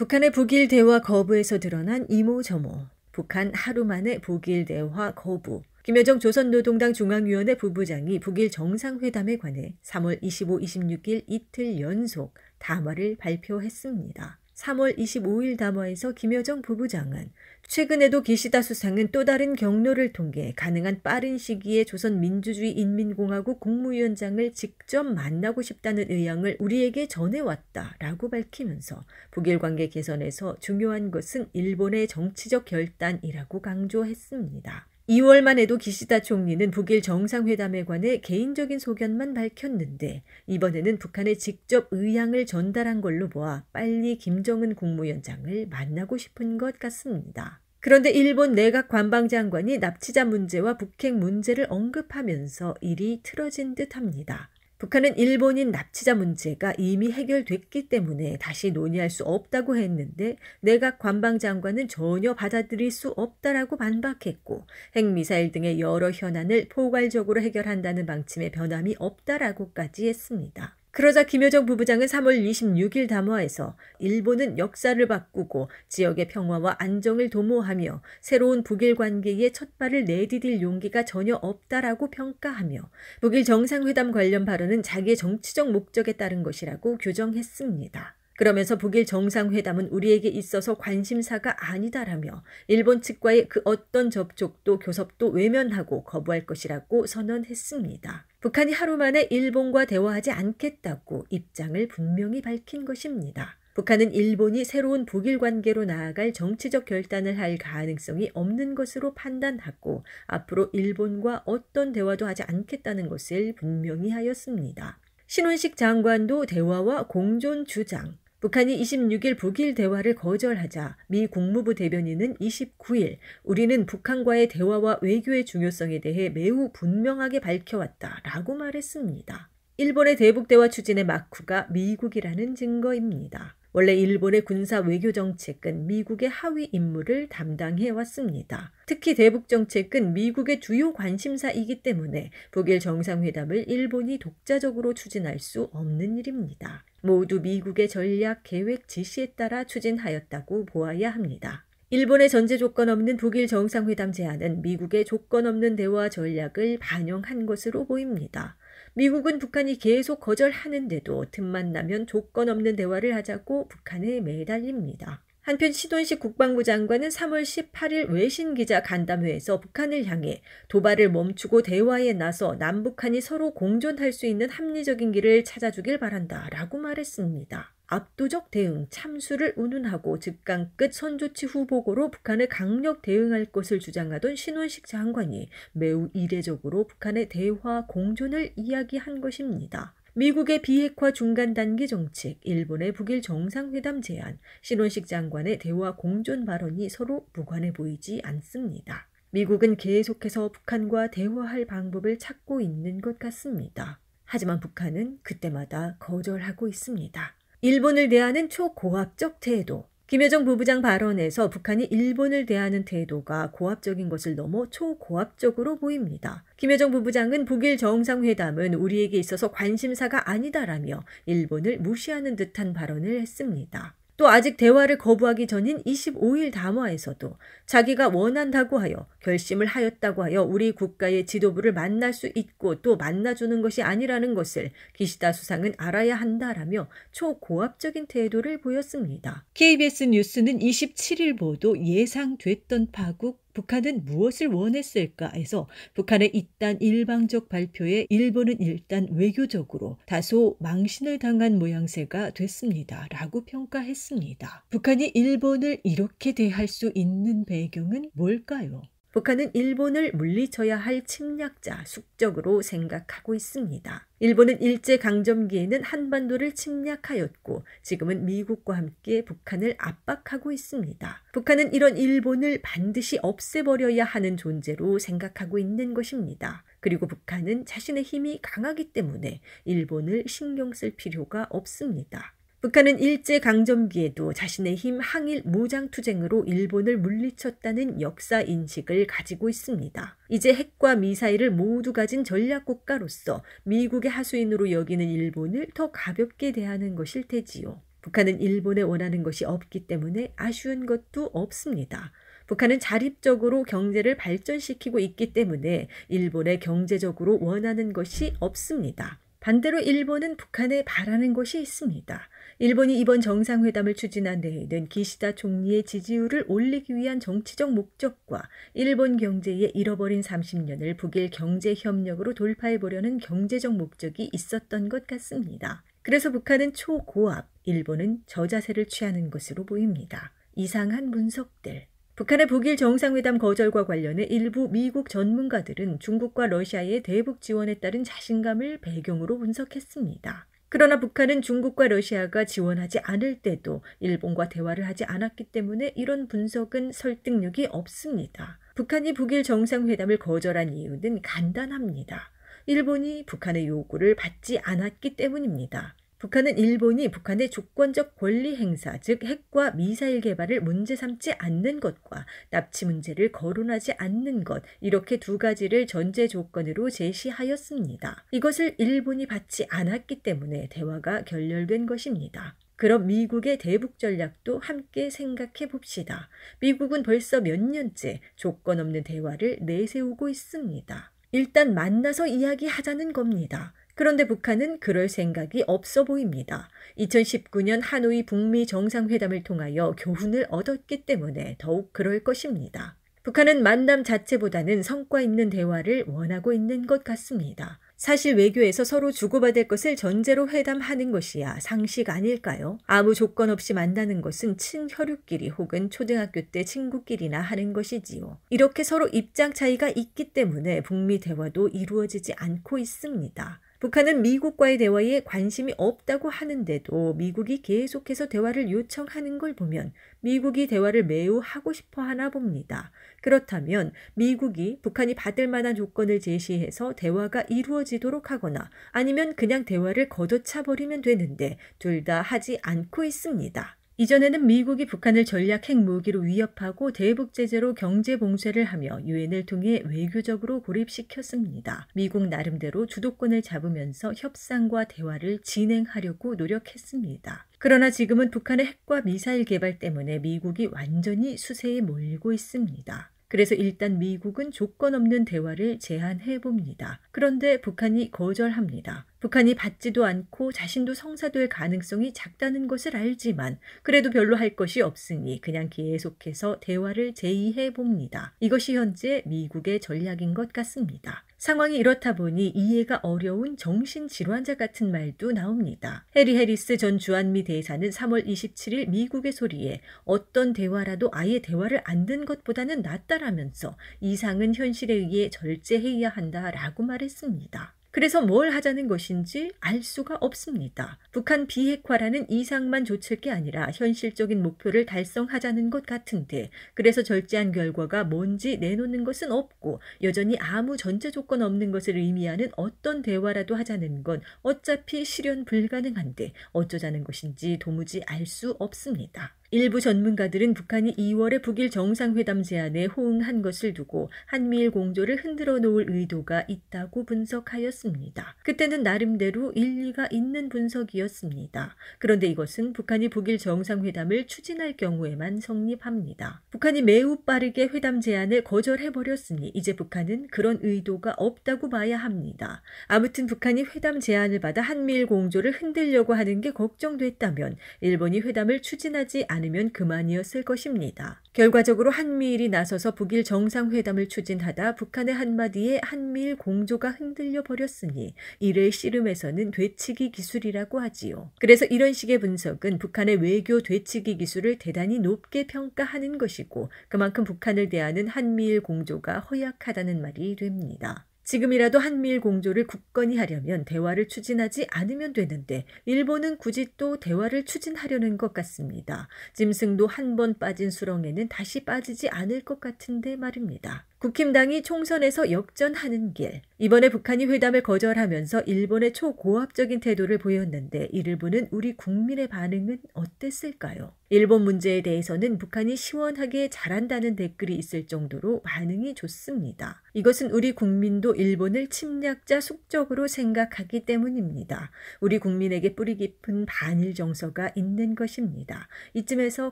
북한의 북일 대화 거부에서 드러난 이모저모. 북한 하루 만에 북일 대화 거부. 김여정 조선노동당 중앙위원회 부부장이 북일 정상회담에 관해 3월 25, 26일 이틀 연속 담화를 발표했습니다. 3월 25일 담화에서 김여정 부부장은 최근에도 기시다 수상은 또 다른 경로를 통해 가능한 빠른 시기에 조선민주주의 인민공화국 국무위원장을 직접 만나고 싶다는 의향을 우리에게 전해왔다라고 밝히면서 북일 관계 개선에서 중요한 것은 일본의 정치적 결단이라고 강조했습니다. 2월만 해도 기시다 총리는 북일 정상회담에 관해 개인적인 소견만 밝혔는데 이번에는 북한에 직접 의향을 전달한 걸로 보아 빨리 김정은 국무위원장을 만나고 싶은 것 같습니다. 그런데 일본 내각 관방장관이 납치자 문제와 북핵 문제를 언급하면서 일이 틀어진 듯 합니다. 북한은 일본인 납치자 문제가 이미 해결됐기 때문에 다시 논의할 수 없다고 했는데 내각 관방장관은 전혀 받아들일 수 없다라고 반박했고 핵미사일 등의 여러 현안을 포괄적으로 해결한다는 방침에 변함이 없다라고까지 했습니다. 그러자 김여정 부부장은 3월 26일 담화에서 일본은 역사를 바꾸고 지역의 평화와 안정을 도모하며 새로운 북일 관계에 첫 발을 내디딜 용기가 전혀 없다라고 평가하며 북일 정상회담 관련 발언은 자기의 정치적 목적에 따른 것이라고 규정했습니다. 그러면서 북일 정상회담은 우리에게 있어서 관심사가 아니다라며 일본 측과의 그 어떤 접촉도 교섭도 외면하고 거부할 것이라고 선언했습니다. 북한이 하루 만에 일본과 대화하지 않겠다고 입장을 분명히 밝힌 것입니다. 북한은 일본이 새로운 북일 관계로 나아갈 정치적 결단을 할 가능성이 없는 것으로 판단하고 앞으로 일본과 어떤 대화도 하지 않겠다는 것을 분명히 하였습니다. 신원식 장관도 대화와 공존 주장, 북한이 26일 북일 대화를 거절하자 미 국무부 대변인은 29일 우리는 북한과의 대화와 외교의 중요성에 대해 매우 분명하게 밝혀왔다라고 말했습니다. 일본의 대북대화 추진의 마쿠가 미국이라는 증거입니다. 원래 일본의 군사 외교 정책은 미국의 하위 임무를 담당해 왔습니다. 특히 대북 정책은 미국의 주요 관심사이기 때문에 북일 정상회담을 일본이 독자적으로 추진할 수 없는 일입니다. 모두 미국의 전략 계획 지시에 따라 추진하였다고 보아야 합니다. 일본의 전제 조건 없는 북일 정상회담 제안은 미국의 조건 없는 대화 전략을 반영한 것으로 보입니다. 미국은 북한이 계속 거절하는데도 틈만 나면 조건 없는 대화를 하자고 북한에 매달립니다. 한편 시돈식 국방부 장관은 3월 18일 외신 기자 간담회에서 북한을 향해 도발을 멈추고 대화에 나서 남북한이 서로 공존할 수 있는 합리적인 길을 찾아주길 바란다 라고 말했습니다. 압도적 대응, 참수를 운운하고 즉강 끝 선조치 후보고로 북한을 강력 대응할 것을 주장하던 신원식 장관이 매우 이례적으로 북한의 대화 공존을 이야기한 것입니다. 미국의 비핵화 중간 단계 정책, 일본의 북일 정상회담 제안, 신원식 장관의 대화 공존 발언이 서로 무관해 보이지 않습니다. 미국은 계속해서 북한과 대화할 방법을 찾고 있는 것 같습니다. 하지만 북한은 그때마다 거절하고 있습니다. 일본을 대하는 초고압적 태도. 김여정 부부장 발언에서 북한이 일본을 대하는 태도가 고압적인 것을 넘어 초고압적으로 보입니다. 김여정 부부장은 북일 정상회담은 우리에게 있어서 관심사가 아니다라며 일본을 무시하는 듯한 발언을 했습니다. 또 아직 대화를 거부하기 전인 25일 담화에서도 자기가 원한다고 하여 결심을 하였다고 하여 우리 국가의 지도부를 만날 수 있고 또 만나주는 것이 아니라는 것을 기시다 수상은 알아야 한다라며 초고압적인 태도를 보였습니다. KBS 뉴스는 27일 보도 예상됐던 파국 북한은 무엇을 원했을까 해서 북한의 이딴 일방적 발표에 일본은 일단 외교적으로 다소 망신을 당한 모양새가 됐습니다. 라고 평가했습니다. 북한이 일본을 이렇게 대할 수 있는 배경은 뭘까요? 북한은 일본을 물리쳐야 할 침략자 숙적으로 생각하고 있습니다. 일본은 일제강점기에는 한반도를 침략하였고 지금은 미국과 함께 북한을 압박하고 있습니다. 북한은 이런 일본을 반드시 없애버려야 하는 존재로 생각하고 있는 것입니다. 그리고 북한은 자신의 힘이 강하기 때문에 일본을 신경 쓸 필요가 없습니다. 북한은 일제강점기에도 자신의 힘 항일 무장투쟁으로 일본을 물리쳤다는 역사 인식을 가지고 있습니다. 이제 핵과 미사일을 모두 가진 전략국가로서 미국의 하수인으로 여기는 일본을 더 가볍게 대하는 것일 테지요. 북한은 일본에 원하는 것이 없기 때문에 아쉬운 것도 없습니다. 북한은 자립적으로 경제를 발전시키고 있기 때문에 일본에 경제적으로 원하는 것이 없습니다. 반대로 일본은 북한에 바라는 것이 있습니다. 일본이 이번 정상회담을 추진한 데에는 기시다 총리의 지지율을 올리기 위한 정치적 목적과 일본 경제의 잃어버린 30년을 북일 경제 협력으로 돌파해 보려는 경제적 목적이 있었던 것 같습니다. 그래서 북한은 초고압, 일본은 저자세를 취하는 것으로 보입니다. 이상한 분석들. 북한의 북일 정상회담 거절과 관련해 일부 미국 전문가들은 중국과 러시아의 대북 지원에 따른 자신감을 배경으로 분석했습니다. 그러나 북한은 중국과 러시아가 지원하지 않을 때도 일본과 대화를 하지 않았기 때문에 이런 분석은 설득력이 없습니다. 북한이 북일 정상회담을 거절한 이유는 간단합니다. 일본이 북한의 요구를 받지 않았기 때문입니다. 북한은 일본이 북한의 조건적 권리 행사, 즉 핵과 미사일 개발을 문제 삼지 않는 것과 납치 문제를 거론하지 않는 것, 이렇게 두 가지를 전제 조건으로 제시하였습니다. 이것을 일본이 받지 않았기 때문에 대화가 결렬된 것입니다. 그럼 미국의 대북 전략도 함께 생각해 봅시다. 미국은 벌써 몇 년째 조건 없는 대화를 내세우고 있습니다. 일단 만나서 이야기하자는 겁니다. 그런데 북한은 그럴 생각이 없어 보입니다. 2019년 하노이 북미 정상회담을 통하여 교훈을 얻었기 때문에 더욱 그럴 것입니다. 북한은 만남 자체보다는 성과 있는 대화를 원하고 있는 것 같습니다. 사실 외교에서 서로 주고받을 것을 전제로 회담하는 것이야 상식 아닐까요? 아무 조건 없이 만나는 것은 친혈육끼리 혹은 초등학교 때 친구끼리나 하는 것이지요. 이렇게 서로 입장 차이가 있기 때문에 북미 대화도 이루어지지 않고 있습니다. 북한은 미국과의 대화에 관심이 없다고 하는데도 미국이 계속해서 대화를 요청하는 걸 보면 미국이 대화를 매우 하고 싶어 하나 봅니다. 그렇다면 미국이 북한이 받을 만한 조건을 제시해서 대화가 이루어지도록 하거나 아니면 그냥 대화를 걷어차 버리면 되는데 둘 다 하지 않고 있습니다. 이전에는 미국이 북한을 전략 핵무기로 위협하고 대북 제재로 경제 봉쇄를 하며 유엔을 통해 외교적으로 고립시켰습니다. 미국 나름대로 주도권을 잡으면서 협상과 대화를 진행하려고 노력했습니다. 그러나 지금은 북한의 핵과 미사일 개발 때문에 미국이 완전히 수세에 몰고 있습니다. 그래서 일단 미국은 조건 없는 대화를 제안해 봅니다. 그런데 북한이 거절합니다. 북한이 받지도 않고 자신도 성사될 가능성이 작다는 것을 알지만 그래도 별로 할 것이 없으니 그냥 계속해서 대화를 제의해 봅니다. 이것이 현재 미국의 전략인 것 같습니다. 상황이 이렇다 보니 이해가 어려운 정신질환자 같은 말도 나옵니다. 해리 해리스 전 주한미 대사는 3월 27일 미국의 소리에 어떤 대화라도 아예 대화를 안 든 것보다는 낫다라면서 이상은 현실에 의해 절제해야 한다라고 말했습니다. 그래서 뭘 하자는 것인지 알 수가 없습니다. 북한 비핵화라는 이상만 좇을 게 아니라 현실적인 목표를 달성하자는 것 같은데 그래서 절제한 결과가 뭔지 내놓는 것은 없고 여전히 아무 전제 조건 없는 것을 의미하는 어떤 대화라도 하자는 건 어차피 실현 불가능한데 어쩌자는 것인지 도무지 알 수 없습니다. 일부 전문가들은 북한이 2월에 북일 정상회담 제안에 호응한 것을 두고 한미일 공조를 흔들어 놓을 의도가 있다고 분석하였습니다. 그때는 나름대로 일리가 있는 분석이었습니다. 그런데 이것은 북한이 북일 정상회담을 추진할 경우에만 성립합니다. 북한이 매우 빠르게 회담 제안을 거절해버렸으니 이제 북한은 그런 의도가 없다고 봐야 합니다. 아무튼 북한이 회담 제안을 받아 한미일 공조를 흔들려고 하는 게 걱정됐다면 일본이 회담을 추진하지 않 않으면 그만이었을 것입니다. 결과적으로 한미일이 나서서 북일 정상회담을 추진하다 북한의 한마디에 한미일 공조가 흔들려 버렸으니 이를 씨름에서는 되치기 기술이라고 하지요. 그래서 이런 식의 분석은 북한의 외교 되치기 기술을 대단히 높게 평가하는 것이고 그만큼 북한을 대하는 한미일 공조가 허약하다는 말이 됩니다. 지금이라도 한미일 공조를 굳건히 하려면 대화를 추진하지 않으면 되는데 일본은 굳이 또 대화를 추진하려는 것 같습니다. 짐승도 한 번 빠진 수렁에는 다시 빠지지 않을 것 같은데 말입니다. 국힘당이 총선에서 역전하는 길. 이번에 북한이 회담을 거절하면서 일본의 초고압적인 태도를 보였는데 이를 보는 우리 국민의 반응은 어땠을까요? 일본 문제에 대해서는 북한이 시원하게 잘한다는 댓글이 있을 정도로 반응이 좋습니다. 이것은 우리 국민도 일본을 침략자 숙적으로 생각하기 때문입니다. 우리 국민에게 뿌리 깊은 반일 정서가 있는 것입니다. 이쯤에서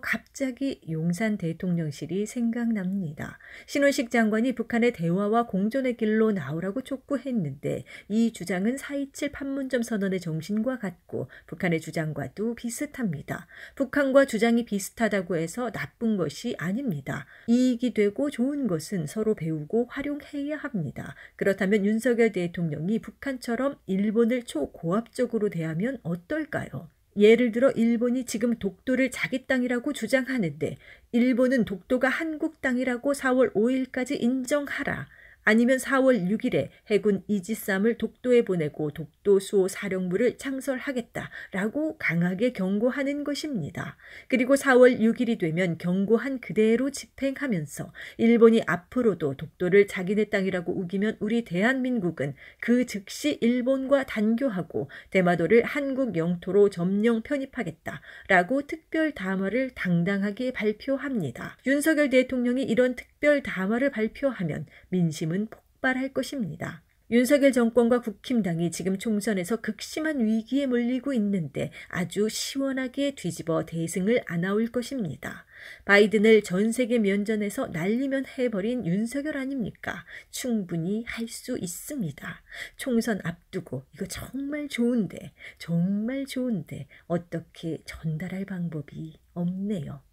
갑자기 용산 대통령실이 생각납니다. 신원식 장관 이 북한의 대화와 공존의 길로 나오라고 촉구했는데 이 주장은 4.27 판문점 선언의 정신과 같고 북한의 주장과도 비슷합니다. 북한과 주장이 비슷하다고 해서 나쁜 것이 아닙니다. 이익이 되고 좋은 것은 서로 배우고 활용해야 합니다. 그렇다면 윤석열 대통령이 북한처럼 일본을 초고압적으로 대하면 어떨까요? 예를 들어 일본이 지금 독도를 자기 땅이라고 주장하는데 일본은 독도가 한국 땅이라고 4월 5일까지 인정하라. 아니면 4월 6일에 해군 이지삼을 독도에 보내고 독도 수호 사령부를 창설하겠다라고 강하게 경고하는 것입니다. 그리고 4월 6일이 되면 경고한 그대로 집행하면서 일본이 앞으로도 독도를 자기네 땅이라고 우기면 우리 대한민국은 그 즉시 일본과 단교하고 대마도를 한국 영토로 점령 편입하겠다라고 특별 담화를 당당하게 발표합니다. 윤석열 대통령이 이런 특별 담화를 발표하면 민심은 민심은 폭발할 것입니다. 윤석열 정권과 국힘당이 지금 총선에서 극심한 위기에 몰리고 있는데 아주 시원하게 뒤집어 대승을 안아올 것입니다. 바이든을 전 세계 면전에서 날리면 해버린 윤석열 아닙니까? 충분히 할 수 있습니다. 총선 앞두고 이거 정말 좋은데, 정말 좋은데 어떻게 전달할 방법이 없네요.